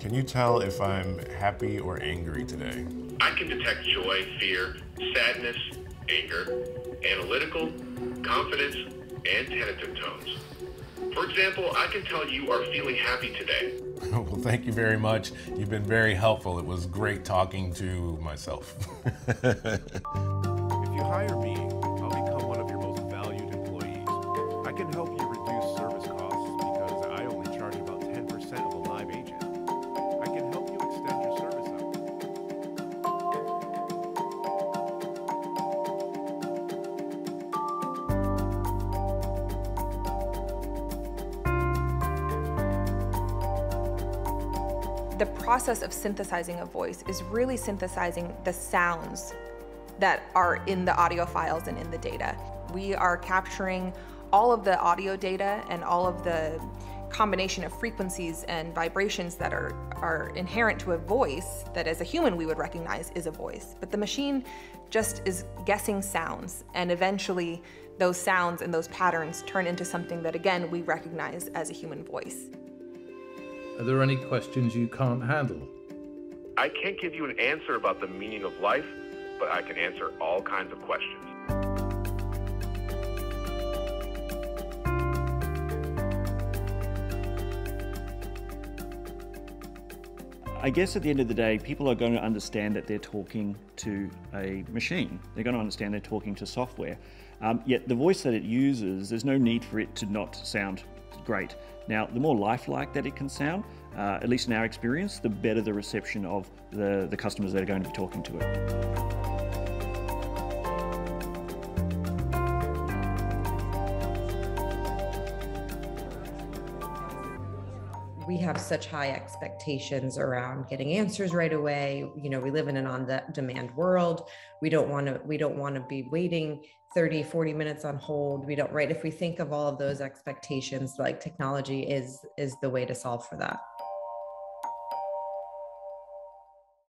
Can you tell if I'm happy or angry today? I can detect joy, fear, sadness, anger, analytical, confidence, and tentative tones. For example, I can tell you are feeling happy today. well, thank you very much. You've been very helpful. It was great talking to myself. if you hire me, I'll become one of your most valued employees. I can help you The process of synthesizing a voice is really synthesizing the sounds that are in the audio files and in the data. We are capturing all of the audio data and all of the combination of frequencies and vibrations that are, are inherent to a voice that as a human we would recognize is a voice. But the machine just is guessing sounds and eventually those sounds and those patterns turn into something that again we recognize as a human voice. Are there any questions you can't handle? I can't give you an answer about the meaning of life, but I can answer all kinds of questions. I guess at the end of the day, people are going to understand that they're talking to a machine. They're going to understand they're talking to software. Um, yet the voice that it uses, there's no need for it to not sound great. Now, the more lifelike that it can sound, uh, at least in our experience, the better the reception of the, the customers that are going to be talking to it. We have such high expectations around getting answers right away. You know we live in an on demand world. We don't want to we don't want to be waiting 30 40 minutes on hold. We don't right? If we think of all of those expectations like technology is is the way to solve for that